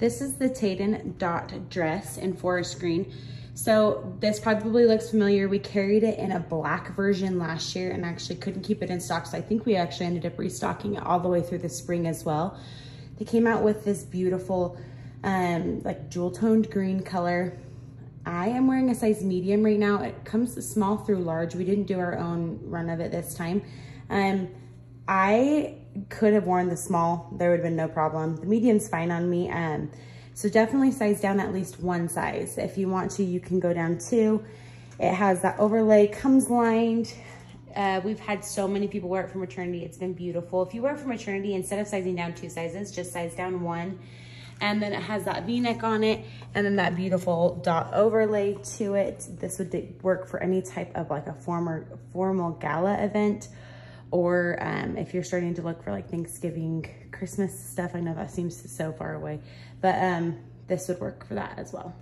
This is the Tayden dot dress in forest green. So this probably looks familiar. We carried it in a black version last year and actually couldn't keep it in stock. So I think we actually ended up restocking it all the way through the spring as well. They came out with this beautiful um, like jewel toned green color. I am wearing a size medium right now. It comes small through large. We didn't do our own run of it this time. Um, I could have worn the small. There would have been no problem. The medium's fine on me. Um, so definitely size down at least one size. If you want to, you can go down two. It has that overlay, comes lined. Uh, we've had so many people wear it for maternity. It's been beautiful. If you wear it for maternity, instead of sizing down two sizes, just size down one. And then it has that V-neck on it and then that beautiful dot overlay to it. This would work for any type of like a former, formal gala event or um, if you're starting to look for like Thanksgiving, Christmas stuff, I know that seems so far away, but um, this would work for that as well.